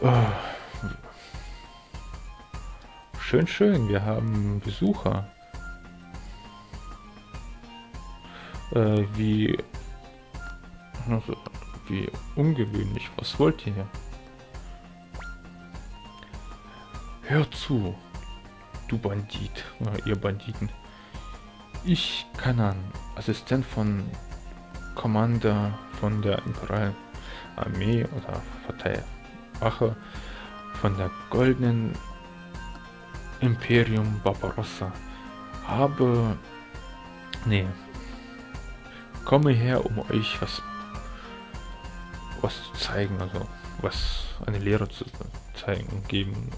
Oh. Schön, schön, wir haben Besucher. Äh, wie... Also, wie ungewöhnlich. Was wollt ihr? Hör zu, du Bandit, oder ihr Banditen. Ich, Kanan, Assistent von Commander von der Imperialen Armee oder Parteiwache von der Goldenen Imperium Barbarossa, habe... Nee. Komme her, um euch was was zu zeigen, also was eine Lehre zu zeigen und geben.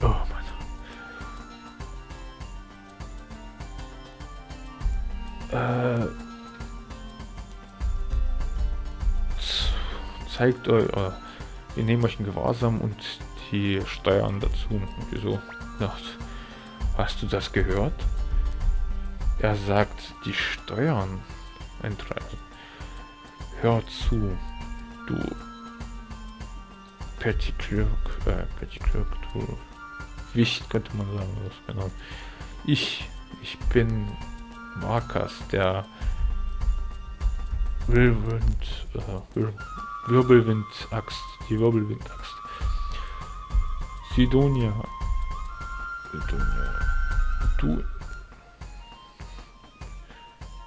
Oh Mann. Äh, zeigt euch, äh, wir nehmen euch in Gewahrsam und die Steuern dazu. Wieso? Hast du das gehört? Er sagt, die Steuern eintreiben. Hör zu, du Petty Clerk, äh, Petty Clerk, du Wicht könnte man sagen, was genau. Ich, ich bin Markas, der Wirbelwind, äh, Wirbelwind-Axt, die Wirbelwind-Axt. Sidonia, Sidonia, du,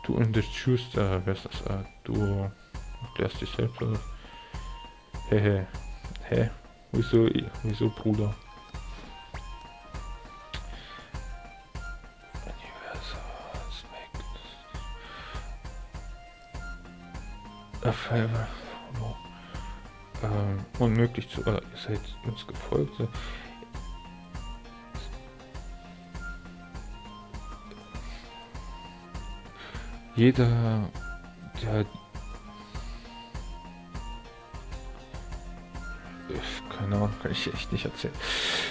du unterstützt, äh, wer ist das, äh, du erklärst dich selbst, oder? Hehe, hä, wieso, wieso, Bruder? Favor. Unmöglich zu. Oder ihr seid uns gefolgt. Jeder, der. Keine Ahnung, kann ich echt nicht erzählen.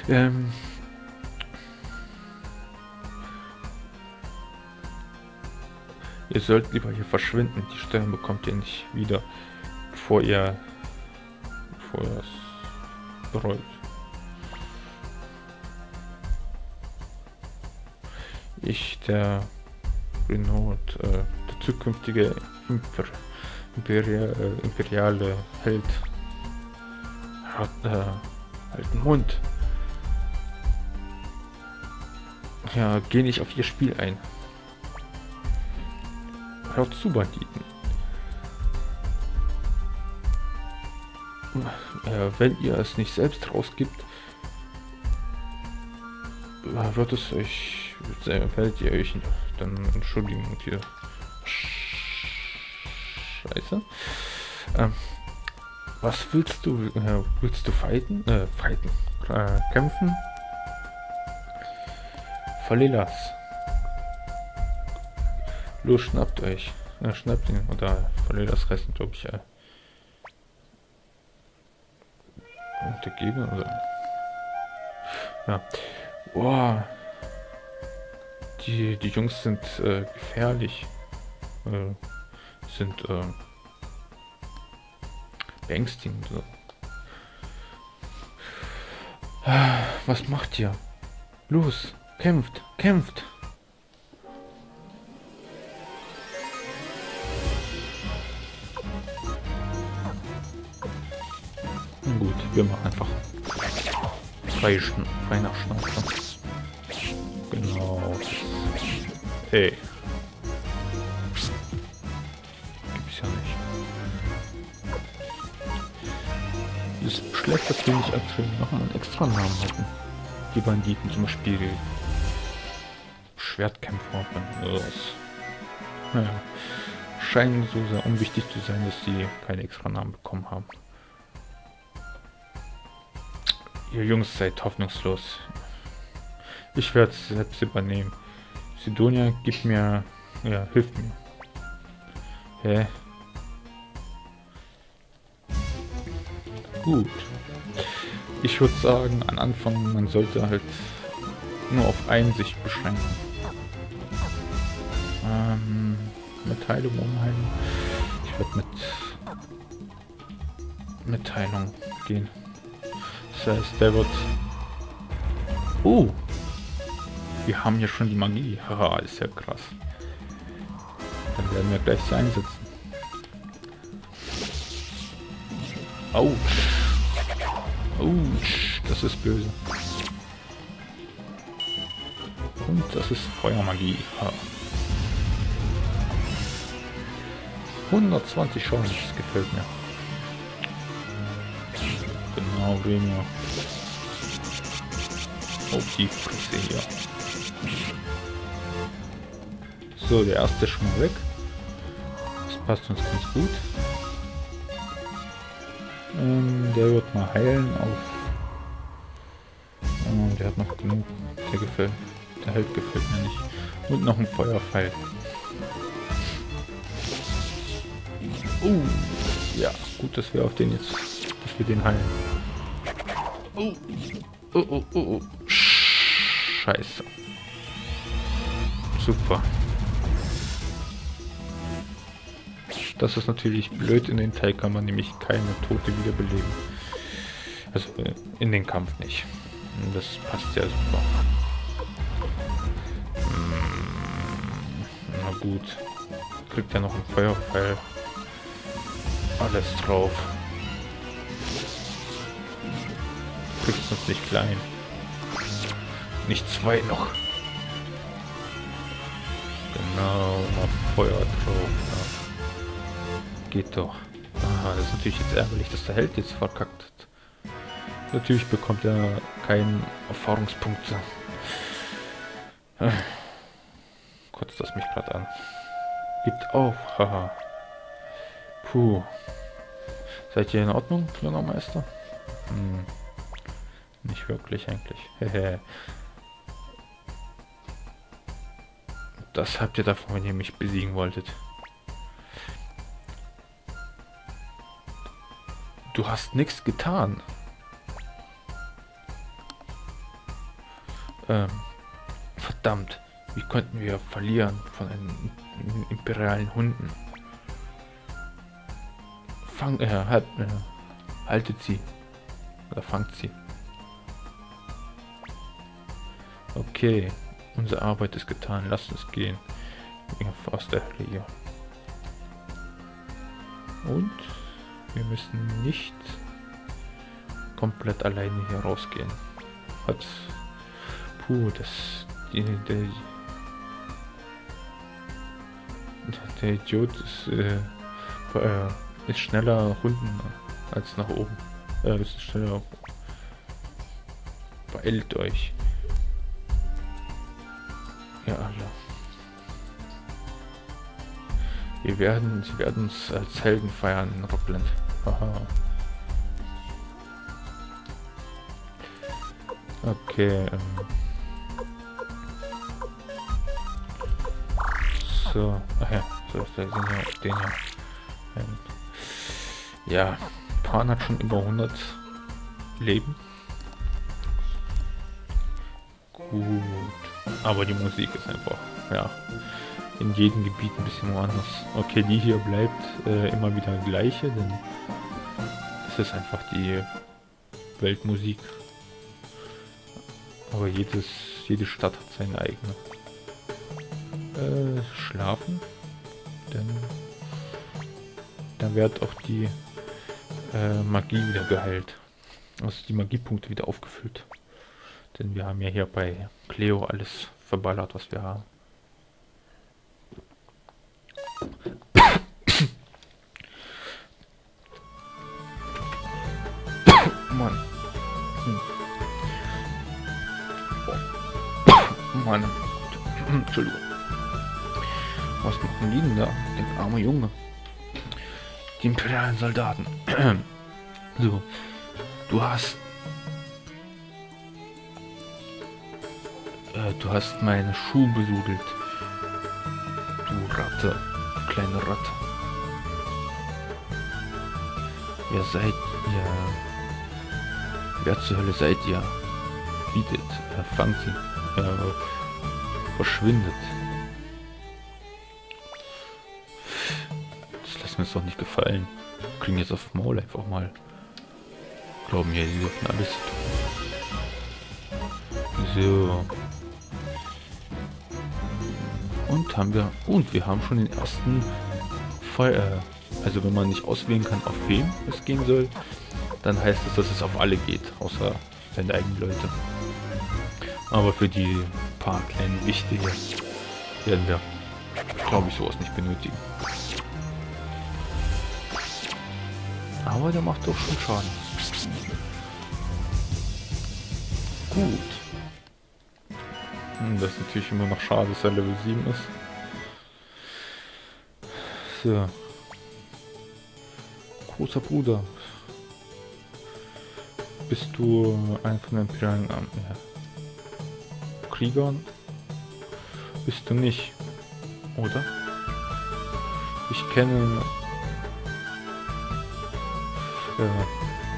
Ähm, Ihr sollt lieber hier verschwinden. Die Stellen bekommt ihr nicht wieder, bevor ihr, es bereut. Ich, der Renault, äh, der zukünftige Imper Imperia, äh, imperiale Held, hat äh, einen Mund. Ja, geh nicht auf ihr Spiel ein. Hört zu, Banditen. Wenn ihr es nicht selbst rausgibt, äh, wird es euch, werdet ihr euch dann entschuldigen und hier. Scheiße. Ähm, was willst du? Äh, willst du fighten? Äh, fighten. Äh, kämpfen? Verlilas. Los, schnappt euch. Ja, schnappt ihn. Oder das Rest, glaube ich. Ja. Und der Gegner, oder? Ja. Boah. Die, die Jungs sind äh, gefährlich. Äh, sind äh, beängstigend. So. Was macht ihr? Los, kämpft, kämpft! Gut, wir einfach frei, frei Schnauze. Genau. Hey. Gibt's ja nicht. Ist schlecht, dass wir nicht aktuell noch einen extra Namen hatten. Die Banditen zum Beispiel Schwertkämpfer. Naja. Scheinen so sehr unwichtig zu sein, dass sie keine extra Namen bekommen haben. Ihr Jungs seid hoffnungslos. Ich werde es selbst übernehmen. Sidonia, gib mir... Ja, hilf mir. Hä? Gut. Ich würde sagen, an Anfang, man sollte halt nur auf Einsicht beschränken. Ähm, mit Heilung umheilen. Ich werde mit Mitteilung gehen. Das heißt, der wird... Oh! Wir haben ja schon die Magie. Haha, ist ja krass. Dann werden wir gleich sie einsetzen. Autsch. Autsch. Das ist böse. Und das ist Feuermagie. Ha. 120 Schaden, das gefällt mir. Genau, weniger. Auf die Fresse hier. So, der erste schon mal weg. Das passt uns ganz gut. Ähm, der wird mal heilen auf... Oh, der hat noch genug. Der gefällt. Der Held gefällt mir nicht. Und noch ein Feuerpfeil. Oh, ja, gut, dass wir auf den jetzt, dass wir den heilen. Oh, oh, oh, oh. Scheiße. Super. Das ist natürlich blöd. In den Teil kann man nämlich keine Tote wiederbeleben. Also äh, in den Kampf nicht. Das passt ja super. Hm, na gut. Kriegt ja noch ein Feuerpfeil. Alles drauf. Kriegst uns nicht klein. Nicht zwei noch. Genau, noch Feuer drauf. Ja. Geht doch. Aha, das ist natürlich jetzt ärgerlich, dass der Held jetzt verkackt hat. Natürlich bekommt er keinen Erfahrungspunkte. Äh. Kotzt das mich gerade an. Gibt auf, haha. Puh. Seid ihr in Ordnung, junger Meister? Hm. Nicht wirklich eigentlich. das habt ihr davon, wenn ihr mich besiegen wolltet. Du hast nichts getan. Ähm, verdammt, wie könnten wir verlieren von einen imperialen Hunden? Fang, äh, halt, äh, haltet sie. Oder fangt sie. Okay, unsere Arbeit ist getan. Lasst uns gehen. Aus der Hölle hier. Und wir müssen nicht komplett alleine hier rausgehen. Hat puh, das die, der, der Idiot ist äh, äh, ist schneller unten als nach oben. Äh, ist schneller. Beeilt euch. Ja, alle. Wir werden, sie werden uns als Helden feiern in Rockland. Haha. Okay, ähm. So, ach ja, so, da sind ja den ja. Ähm. Ja, Pan hat schon über 100 Leben. Gut. Aber die Musik ist einfach, ja, in jedem Gebiet ein bisschen woanders. Okay, die hier bleibt äh, immer wieder gleiche, denn es ist einfach die Weltmusik. Aber jedes, jede Stadt hat seine eigene. Äh, schlafen. Denn dann wird auch die äh, Magie wieder geheilt. Also die Magiepunkte wieder aufgefüllt. Denn wir haben ja hier bei Cleo alles verballert, was wir haben. Mann. Hm. Mann. Entschuldigung. Was machen die denn da? Der arme Junge. Die imperialen Soldaten. so. Du hast... du hast meine Schuhe besudelt. Du Ratte. Kleine Ratte. Wer seid ihr? Wer zur Hölle seid ihr? Bietet. Äh, fangt sie. Äh, verschwindet. Das lässt mir doch nicht gefallen. Kriegen jetzt auf Maul einfach mal. glauben ja, sie dürfen alles tun. So. Und haben wir. Und wir haben schon den ersten Fall. Äh, also wenn man nicht auswählen kann, auf wen es gehen soll, dann heißt es, dass es auf alle geht, außer seine eigenen Leute. Aber für die paar kleinen Wichtige werden wir, glaube ich, sowas nicht benötigen. Aber der macht doch schon Schaden. Gut. Hm, das ist natürlich immer noch schade, dass er Level 7 ist. So. Großer Bruder. Bist du ein von den imperialen ja. Kriegern? Bist du nicht, oder? Ich kenne... Ja,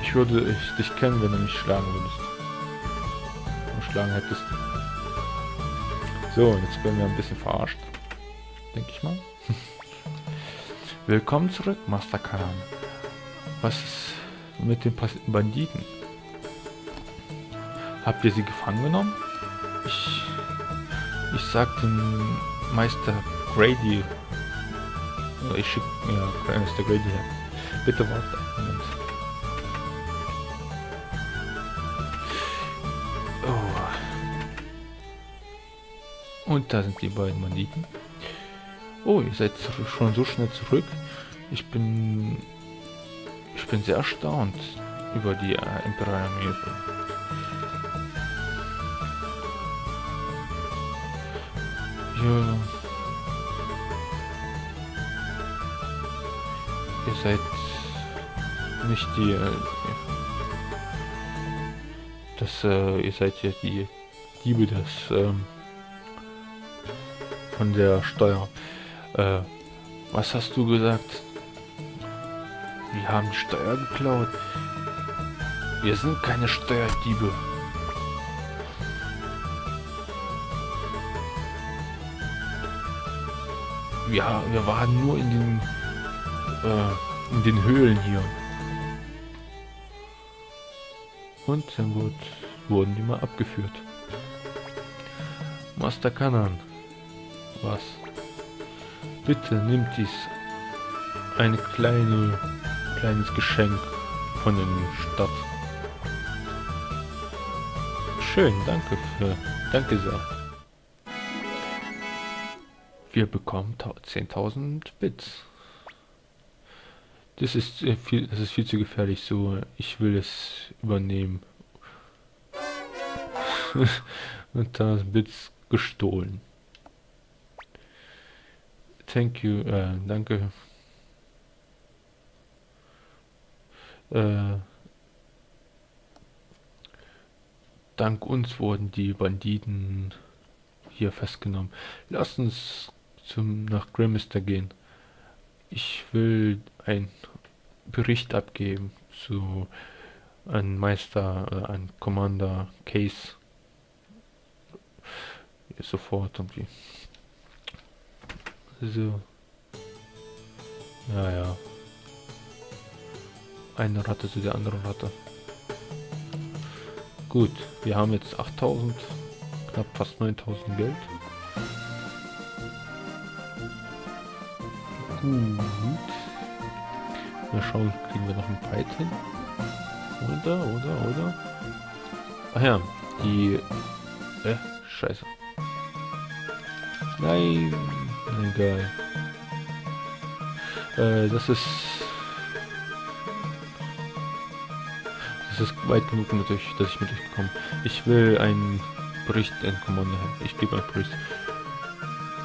ich würde ich, dich kennen, wenn du mich schlagen würdest. Und schlagen hättest. So, jetzt werden wir ein bisschen verarscht. Denke ich mal. Willkommen zurück, Master Karan. Was ist mit den Banditen? Habt ihr sie gefangen genommen? Ich, ich sag dem Meister Grady. Ich schick mir ja, Meister Grady her. Bitte warte Und da sind die beiden Banditen. Oh, ihr seid schon so schnell zurück. Ich bin... Ich bin sehr erstaunt über die äh, Imperial Armee. Ja. Ihr seid nicht die... Äh, das, äh, ihr seid ja die Diebe des... Ähm, von der Steuer. Äh, was hast du gesagt? Wir haben die Steuer geklaut. Wir sind keine Steuerdiebe. Wir, wir waren nur in den, äh, in den Höhlen hier. Und dann wird, wurden die mal abgeführt. Master Kanan. Was? Bitte nimmt dies eine kleine, kleines Geschenk von der Stadt. Schön, danke für, danke sehr. Wir bekommen 10.000 Bits. Das ist viel, das ist viel zu gefährlich so. Ich will es übernehmen. Und da Bits gestohlen. Thank you, äh, danke. Äh, dank uns wurden die Banditen hier festgenommen. Lass uns zum nach Grimmister gehen. Ich will einen Bericht abgeben zu einem Meister, äh, ein Commander Case. Sofort irgendwie. So. Naja. Eine Ratte zu der anderen Ratte. Gut, wir haben jetzt 8000, knapp fast 9000 Geld. Gut. Mal schauen, kriegen wir noch Fight hin. Oder, oder, oder? Ach ja, die... Äh, scheiße. Nein. Egal. Äh, das ist... Das ist weit genug natürlich, dass ich mit euch komme. Ich will einen Bericht in Kommando haben. Ich gebe einen Bericht.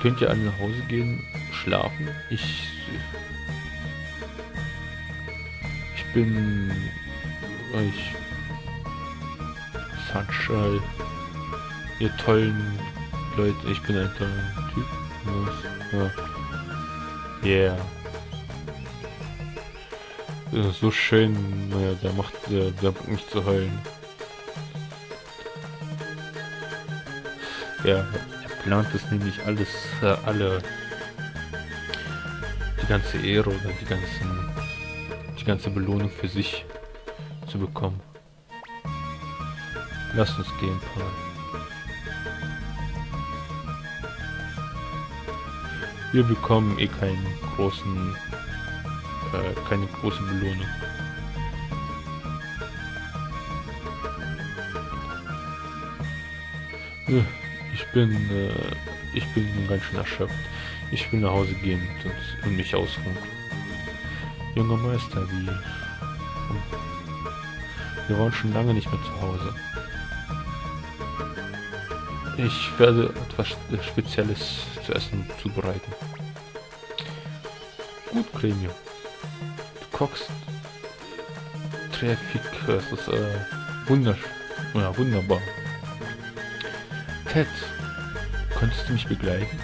Könnt ihr alle nach Hause gehen, schlafen? Ich... Ich bin... Ich... Sunshine. Ihr tollen Leute, ich bin ein toller Typ. Ja. Yeah. Das ist so schön, naja, der macht, der, der bringt mich zu heulen. Ja, er plant es nämlich alles, äh, alle, die ganze Ehre oder die ganzen, die ganze Belohnung für sich zu bekommen. Lass uns gehen, Paul. Wir bekommen eh keinen großen, äh, keine große Belohnung. Ich bin, äh, ich bin ganz schön erschöpft. Ich will nach Hause gehen und, und mich ausruhen. Junger Meister, wie... Wir waren schon lange nicht mehr zu Hause. Ich werde etwas Spezielles zu essen zubereiten. Gut, Gremium. Du kochst Traffic, das ist äh, wundersch ja, wunderbar. Ted, könntest du mich begleiten?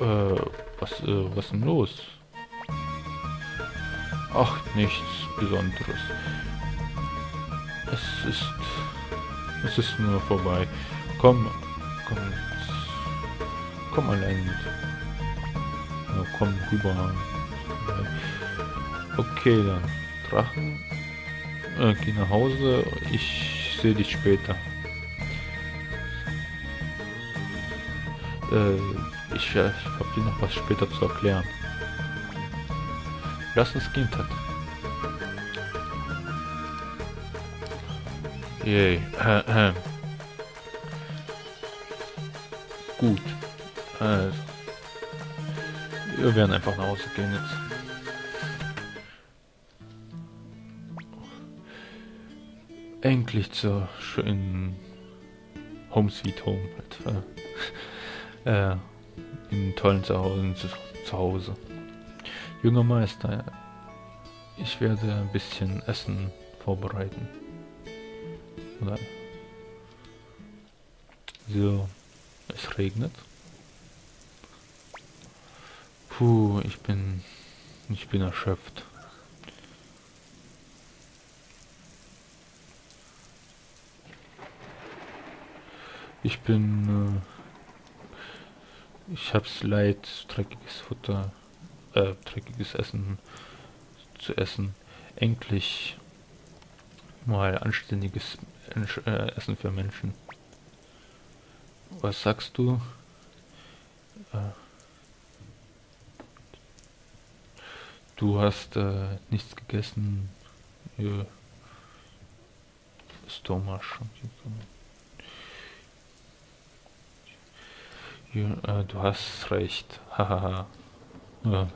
Äh, was, äh, was denn los? Ach, nichts Besonderes. Es ist... Es ist nur vorbei. Komm, komm, komm allein mit. Ja, komm rüber. Okay, dann. Drachen. Äh, geh nach Hause. Ich sehe dich später. Äh, ich, ja, ich habe dir noch was später zu erklären. Lass uns gehen, Tat. Yay. Äh, äh. Wir werden einfach nach Hause gehen jetzt. Endlich zur schönen Home Sweet Home. Halt, äh, in tollen Zuhause, zu, zu Hause. Junger Meister, ich werde ein bisschen Essen vorbereiten. Oder? So, es regnet. Puh, ich bin, ich bin erschöpft. Ich bin, äh, ich hab's leid, dreckiges Futter, äh, dreckiges Essen zu essen. Endlich mal anständiges äh, Essen für Menschen. Was sagst du? Äh, du hast äh, nichts gegessen. Ja. Thomas. Ja, äh, du hast recht. Hahaha. ja.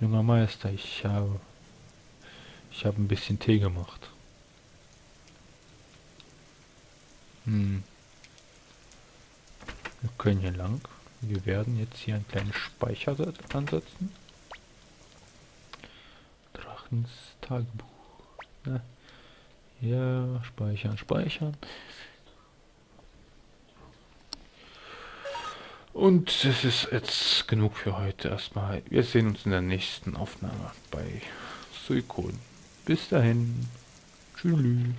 Junger Meister, ich habe ich habe ein bisschen Tee gemacht. Hm. Wir können hier lang. Wir werden jetzt hier einen kleinen Speicher ansetzen. Drachens Tagebuch. Ja. ja, speichern, speichern. Und es ist jetzt genug für heute erstmal. Wir sehen uns in der nächsten Aufnahme bei Suikon. Bis dahin. Tschüss.